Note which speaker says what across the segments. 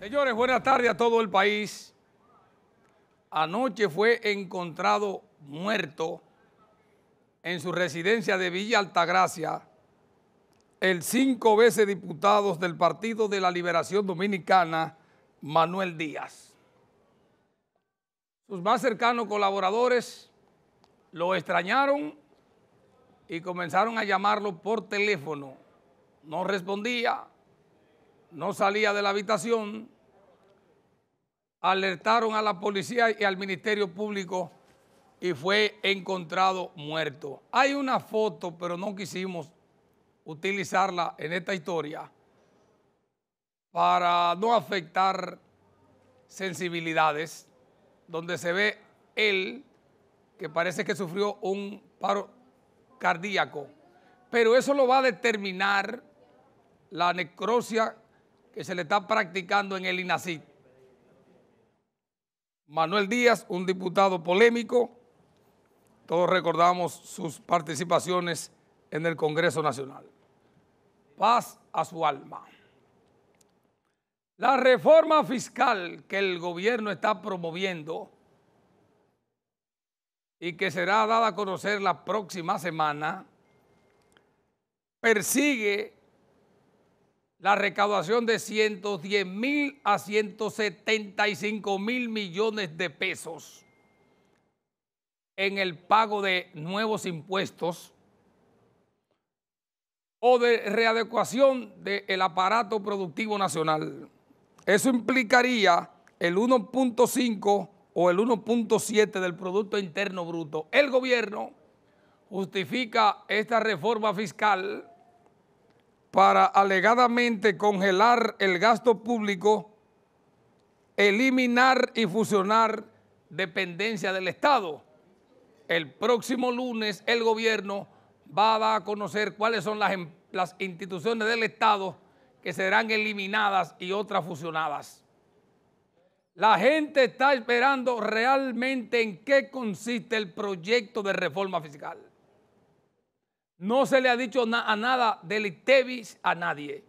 Speaker 1: Señores, buenas tardes a todo el país. Anoche fue encontrado muerto en su residencia de Villa Altagracia el cinco veces diputado del Partido de la Liberación Dominicana, Manuel Díaz. Sus más cercanos colaboradores lo extrañaron y comenzaron a llamarlo por teléfono. No respondía, no salía de la habitación, alertaron a la policía y al Ministerio Público y fue encontrado muerto. Hay una foto, pero no quisimos utilizarla en esta historia para no afectar sensibilidades, donde se ve él que parece que sufrió un paro cardíaco, pero eso lo va a determinar la necrosia que se le está practicando en el INACID. Manuel Díaz, un diputado polémico, todos recordamos sus participaciones en el Congreso Nacional. Paz a su alma. La reforma fiscal que el gobierno está promoviendo y que será dada a conocer la próxima semana, persigue la recaudación de 110 mil a 175 mil millones de pesos en el pago de nuevos impuestos o de readecuación del aparato productivo nacional. Eso implicaría el 1.5 o el 1.7 del Producto Interno Bruto. El gobierno justifica esta reforma fiscal para alegadamente congelar el gasto público, eliminar y fusionar dependencia del Estado. El próximo lunes el gobierno va a dar a conocer cuáles son las, em, las instituciones del Estado que serán eliminadas y otras fusionadas. La gente está esperando realmente en qué consiste el proyecto de reforma fiscal. No se le ha dicho a nada del ITEVIS a nadie.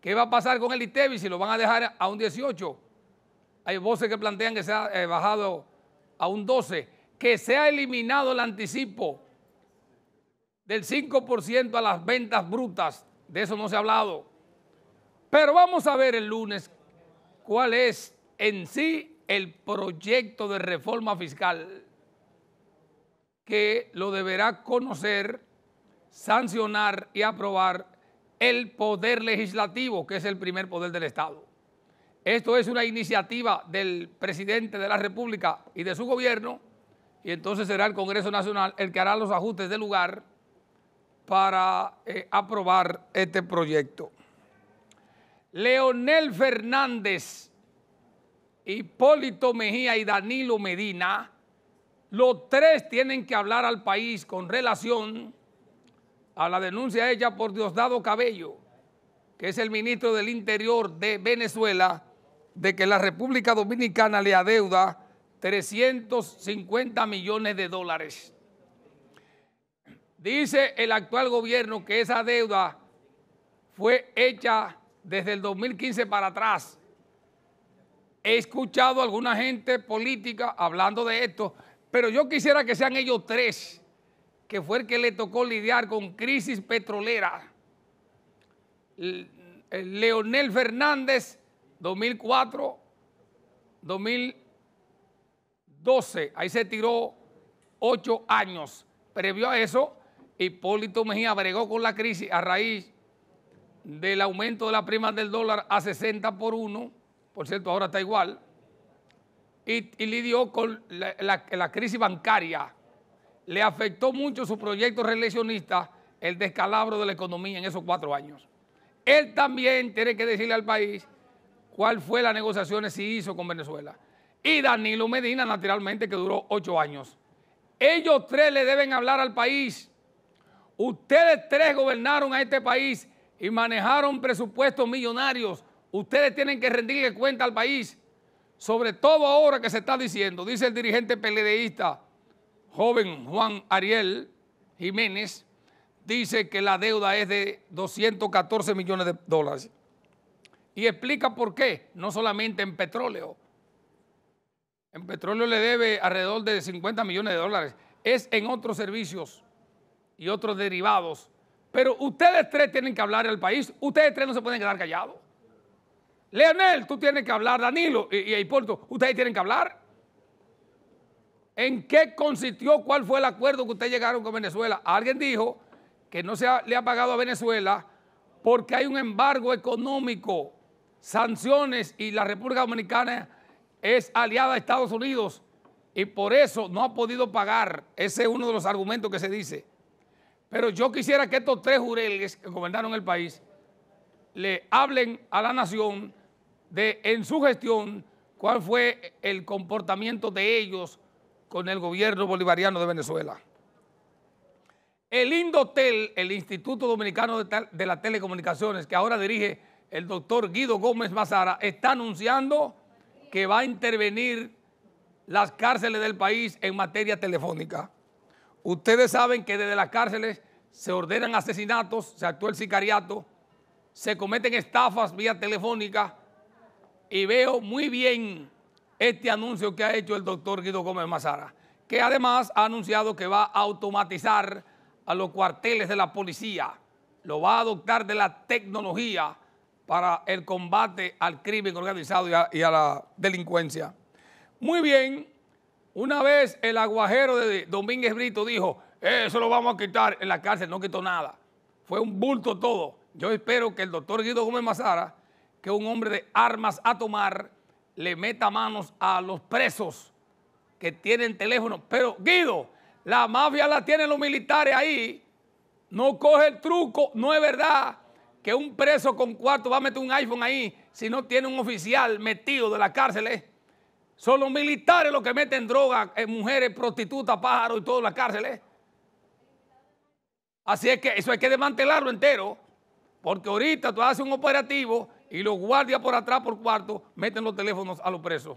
Speaker 1: ¿Qué va a pasar con el ITEVIS si lo van a dejar a un 18? Hay voces que plantean que se ha eh, bajado a un 12. Que se ha eliminado el anticipo del 5% a las ventas brutas. De eso no se ha hablado. Pero vamos a ver el lunes cuál es en sí el proyecto de reforma fiscal que lo deberá conocer sancionar y aprobar el poder legislativo, que es el primer poder del Estado. Esto es una iniciativa del presidente de la República y de su gobierno, y entonces será el Congreso Nacional el que hará los ajustes de lugar para eh, aprobar este proyecto. Leonel Fernández, Hipólito Mejía y Danilo Medina, los tres tienen que hablar al país con relación a la denuncia hecha por Diosdado Cabello, que es el ministro del Interior de Venezuela, de que la República Dominicana le adeuda 350 millones de dólares. Dice el actual gobierno que esa deuda fue hecha desde el 2015 para atrás. He escuchado a alguna gente política hablando de esto, pero yo quisiera que sean ellos tres que fue el que le tocó lidiar con crisis petrolera. Leonel Fernández, 2004, 2012, ahí se tiró ocho años. Previo a eso, Hipólito Mejía bregó con la crisis a raíz del aumento de la prima del dólar a 60 por 1, por cierto, ahora está igual, y, lidió con la crisis bancaria le afectó mucho su proyecto reeleccionista el descalabro de la economía en esos cuatro años. Él también tiene que decirle al país cuál fue las negociaciones que hizo con Venezuela. Y Danilo Medina, naturalmente, que duró ocho años. Ellos tres le deben hablar al país. Ustedes tres gobernaron a este país y manejaron presupuestos millonarios. Ustedes tienen que rendirle cuenta al país. Sobre todo ahora que se está diciendo, dice el dirigente peledeísta, joven Juan Ariel Jiménez dice que la deuda es de 214 millones de dólares. y explica por qué, no solamente en petróleo. En petróleo le debe alrededor de 50 millones de dólares. Es en otros servicios y otros derivados. Pero ustedes tres tienen que hablar al país. Ustedes tres no se pueden quedar callados. Leonel, tú tienes que hablar. Danilo y, y Hipólito, ustedes tienen que hablar. ¿En qué consistió? ¿Cuál fue el acuerdo que ustedes llegaron con Venezuela? Alguien dijo que no se le ha pagado a Venezuela porque hay un embargo económico, sanciones y la República Dominicana es aliada a Estados Unidos y por eso no ha podido pagar. Ese es uno de los argumentos que se dice. Pero yo quisiera que estos tres jureles que gobernaron el país le hablen a la nación de en su gestión cuál fue el comportamiento de ellos con el gobierno bolivariano de Venezuela. El Indotel, el Instituto Dominicano de, las Telecomunicaciones, que ahora dirige el doctor Guido Gómez Mazara, está anunciando que va a intervenir las cárceles del país en materia telefónica. Ustedes saben que desde las cárceles se ordenan asesinatos, se actúa el sicariato, se cometen estafas vía telefónica y veo muy bien este anuncio que ha hecho el doctor Guido Gómez Mazara, que además ha anunciado que va a automatizar a los cuarteles de la policía, lo va a adoptar de la tecnología para el combate al crimen organizado y a, la delincuencia. Muy bien, una vez el aguajero de Domínguez Brito dijo, eso lo vamos a quitar en la cárcel, no quitó nada. Fue un bulto todo. Yo espero que el doctor Guido Gómez Mazara, que es un hombre de armas a tomar, le meta manos a los presos que tienen teléfono. Pero Guido, la mafia la tienen los militares ahí. No coge el truco, no es verdad que un preso con cuarto va a meter un iPhone ahí si no tiene un oficial metido de la cárcel. ¿eh? Son los militares los que meten droga, en mujeres, prostitutas, pájaros y todo en la cárcel. ¿eh? Así es que eso hay que desmantelarlo entero, porque ahorita tú haces un operativo y los guardias por atrás, por cuarto, meten los teléfonos a los presos.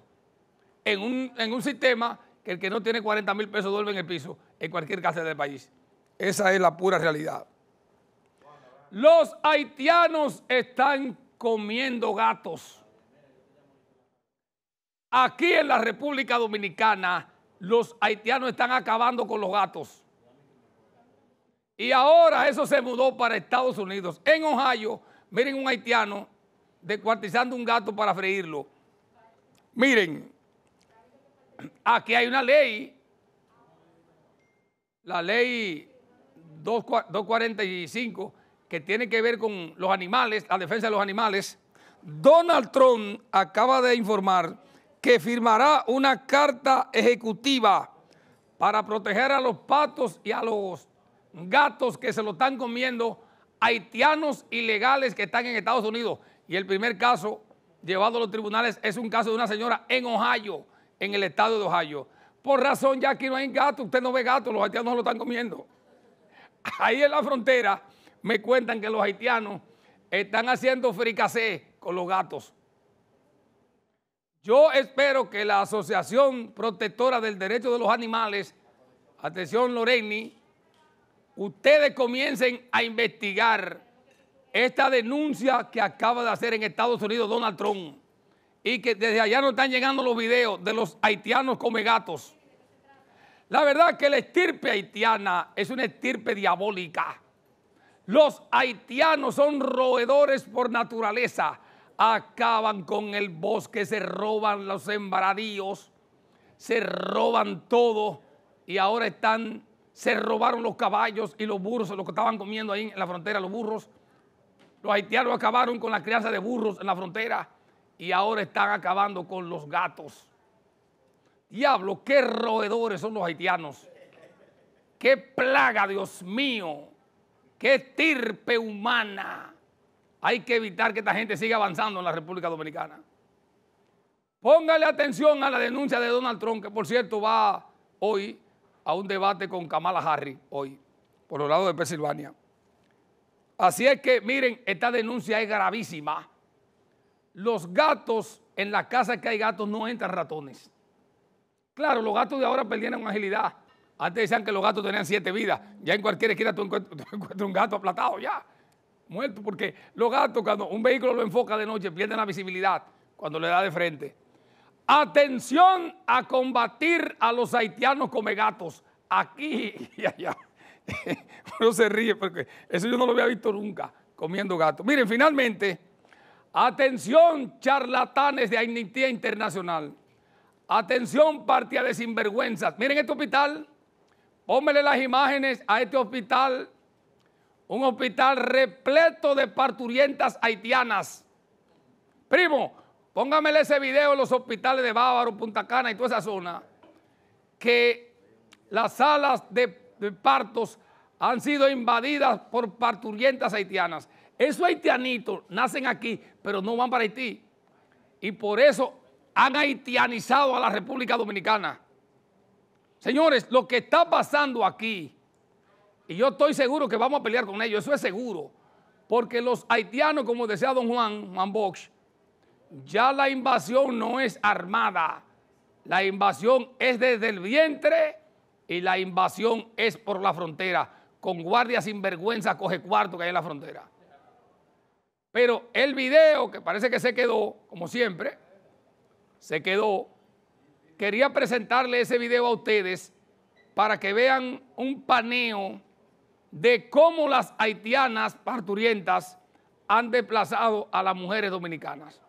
Speaker 1: En un, en un sistema que el que no tiene 40 mil pesos duerme en el piso en cualquier cárcel del país. Esa es la pura realidad. Los haitianos están comiendo gatos. Aquí en la República Dominicana, los haitianos están acabando con los gatos. Y ahora eso se mudó para Estados Unidos. En Ohio, miren un haitiano descuartizando un gato para freírlo. Miren, aquí hay una ley, la ley 245, que tiene que ver con los animales, la defensa de los animales. Donald Trump acaba de informar que firmará una carta ejecutiva para proteger a los patos y a los gatos que se lo están comiendo haitianos ilegales que están en Estados Unidos. Y el primer caso llevado a los tribunales es un caso de una señora en Ohio en el estado de Ohio. Por razón, ya aquí no hay gato, usted no ve gato, los haitianos no lo están comiendo. Ahí en la frontera me cuentan que los haitianos están haciendo fricasé con los gatos. Yo espero que la Asociación Protectora del Derecho de los Animales, atención Loreni, ustedes comiencen a investigar esta denuncia que acaba de hacer en Estados Unidos Donald Trump y que desde allá nos están llegando los videos de los haitianos come gatos. La verdad que la estirpe haitiana es una estirpe diabólica. Los haitianos son roedores por naturaleza. Acaban con el bosque, se roban los sembradíos, se roban todo y ahora están, se robaron los caballos y los burros, los que estaban comiendo ahí en la frontera, los burros. Los haitianos acabaron con la crianza de burros en la frontera y ahora están acabando con los gatos. Diablo, qué roedores son los haitianos. Qué plaga, Dios mío. Qué estirpe humana. Hay que evitar que esta gente siga avanzando en la República Dominicana. Póngale atención a la denuncia de Donald Trump, que por cierto va hoy a un debate con Kamala Harris, hoy, por los lados de Pensilvania. Así es que, miren, esta denuncia es gravísima los gatos, en la casa que hay gatos no entran ratones. Claro, los gatos de ahora perdieron agilidad. Antes decían que los gatos tenían siete vidas. Ya en cualquier esquina tú encuentras, un gato aplatado ya. muerto, porque los gatos cuando un vehículo lo enfoca de noche pierden la visibilidad cuando le da de frente. Atención a combatir a los haitianos come gatos, aquí y allá. Uno se ríe porque eso yo no lo había visto nunca, comiendo gatos. Miren, finalmente, atención charlatanes de Amnistía Internacional. Atención partida de sinvergüenzas. Miren este hospital, pónmele las imágenes a este hospital un hospital repleto de parturientas haitianas. Primo, póngamele ese video en los hospitales de Bávaro, Punta Cana y toda esa zona, que las salas de, partos han sido invadidas por parturientas haitianas. Esos haitianitos nacen aquí, pero no van para Haití. Y por eso han haitianizado a la República Dominicana. Señores, lo que está pasando aquí y yo estoy seguro que vamos a pelear con ellos, eso es seguro. Porque los haitianos, como decía don Juan, Juan ya la invasión no es armada. La invasión es desde el vientre y la invasión es por la frontera, con guardias sin vergüenza, coge cuarto que hay en la frontera. Pero el video, que parece que se quedó, como siempre, se quedó, quería presentarle ese video a ustedes para que vean un paneo de cómo las haitianas parturientas han desplazado a las mujeres dominicanas.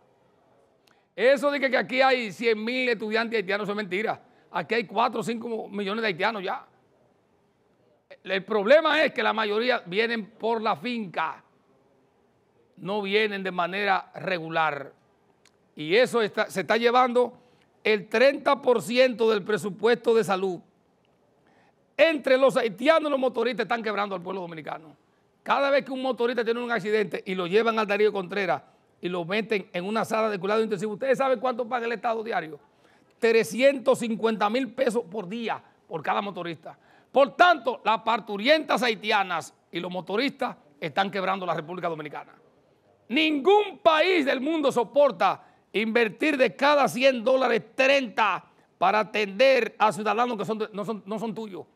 Speaker 1: Eso de que aquí hay 100 mil estudiantes haitianos es mentira. Aquí hay 4 o 5 millones de haitianos ya. El problema es que la mayoría vienen por la finca, no vienen de manera regular. Y eso se está llevando el 30% del presupuesto de salud entre los haitianos y los motoristas están quebrando al pueblo dominicano. Cada vez que un motorista tiene un accidente y lo llevan al Darío Contreras y lo meten en una sala de cuidado intensivo, ¿ustedes saben cuánto paga el Estado diario? 350 mil pesos por día por cada motorista. Por tanto, las parturientas haitianas y los motoristas están quebrando la República Dominicana. Ningún país del mundo soporta invertir de cada 100 dólares 30 para atender a ciudadanos que no, son, tuyos.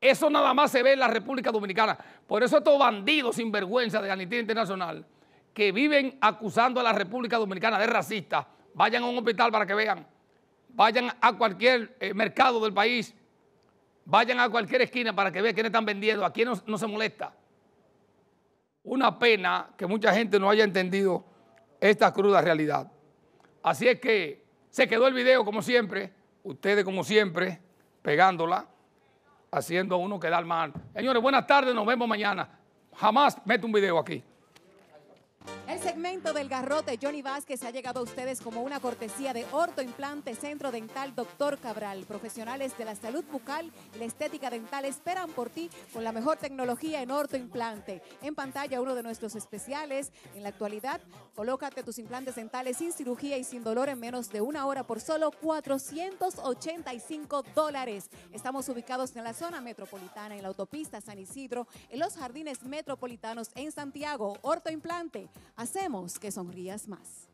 Speaker 1: Eso nada más se ve en la República Dominicana. Por eso estos bandidos sin vergüenza de Amnistía Internacional que viven acusando a la República Dominicana de racista, vayan a un hospital para que vean, vayan a cualquier eh, mercado del país, vayan a cualquier esquina para que vean quiénes están vendiendo, a quién no, se molesta. Una pena que mucha gente no haya entendido esta cruda realidad. Así es que se quedó el video como siempre, ustedes como siempre, pegándola haciendo a uno quedar mal. Señores, buenas tardes, nos vemos mañana. Jamás meto un video aquí.
Speaker 2: El segmento del garrote Johnny Vázquez ha llegado a ustedes como una cortesía de Orto Implante Centro Dental Doctor Cabral. Profesionales de la salud bucal y la estética dental esperan por ti con la mejor tecnología en Orto Implante. En pantalla uno de nuestros especiales. En la actualidad, colócate tus implantes dentales sin cirugía y sin dolor en menos de una hora por solo 485 dólares. Estamos ubicados en la zona metropolitana, en la autopista San Isidro, en los jardines metropolitanos en Santiago. Orto Implante Hacemos que sonrías más.